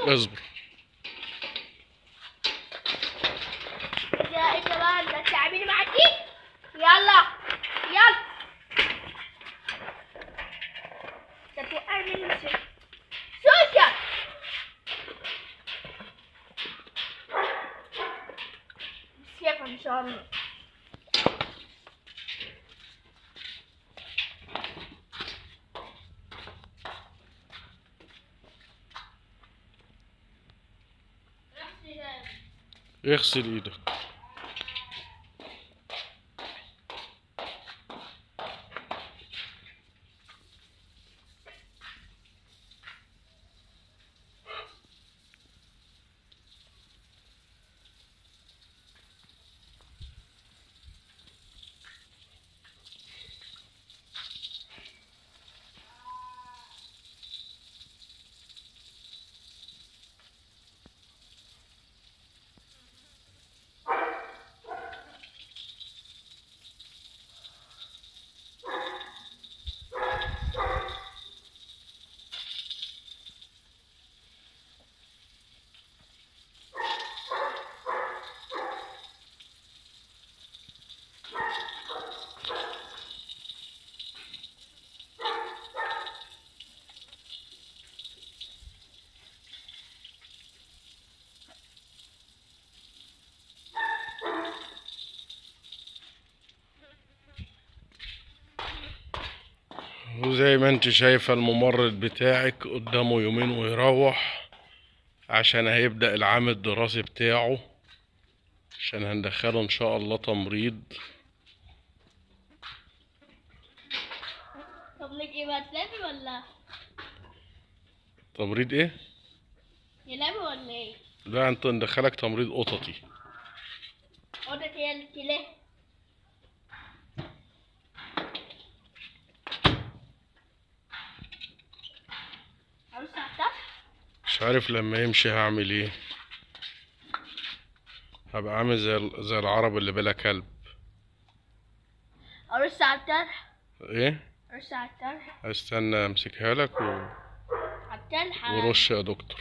اصبر. يا انت انت تعملي معاكي؟ يلا يلا. سوشا كيف إن شاء الله. inserido وزي ما انت شايفة الممرض بتاعك قدامه يومين ويروح عشان هيبدأ العام الدراسي بتاعه عشان هندخله إن شاء الله تمريض طب نجي بقى تلعبي ولا تمريض إيه؟ يلعبي ولا إيه؟ لا أنت ندخلك تمريض قططي قلت هي اللي مش عارف لما يمشي هعمل إيه؟ هبقى عامل زي زي العرب اللي بلا كلب. أرش على الترح إيه؟ أرش على الترح استنى أمسكها لك و... على ورش يا دكتور.